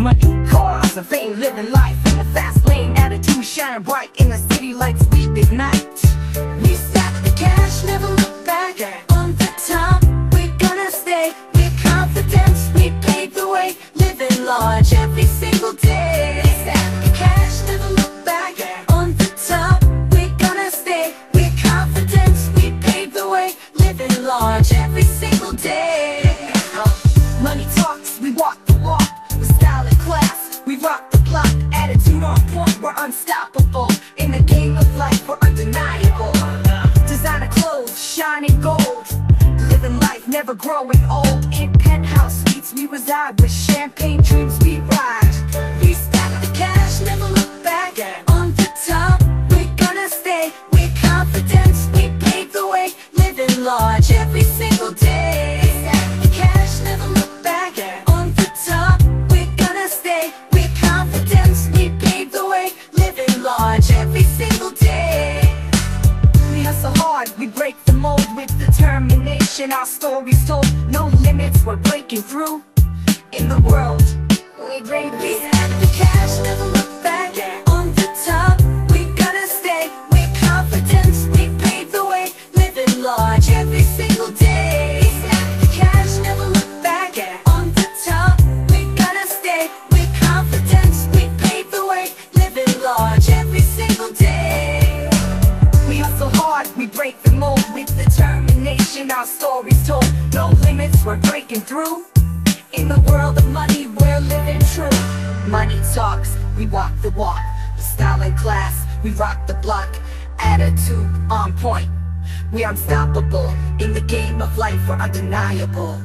money, cars of fame, living life in a fast lane. Attitude shining bright in the city lights we ignite. We stack the cash, never look back. On the top, we're gonna stay. With confidence, we pave the way. Living large every single day. Stack the cash, never look back. On the top, we're gonna stay. With confidence, we pave the way. Living large every single day. Rock the block. Attitude on point, we're unstoppable. In the game of life, we're undeniable. Designer clothes, shining gold. Living life, never growing old. In penthouse suites, we reside. With champagne dreams, we ride. Determination. Our stories told, no limits, we're breaking through. In the world, we bring peace and the cash, never look back. On the top, we gotta stay. With confidence, we pave the way. Living large every single day. Stack cash, never look back. On the top, we gotta stay. With confidence, we pave the way. Living large every single day. We hustle hard, we break the mold Our stories told, no limits, we're breaking through. In the world of money, we're living true. Money talks, we walk the walk. With style and class, we rock the block. Attitude on point, we're unstoppable. In the game of life, we're undeniable.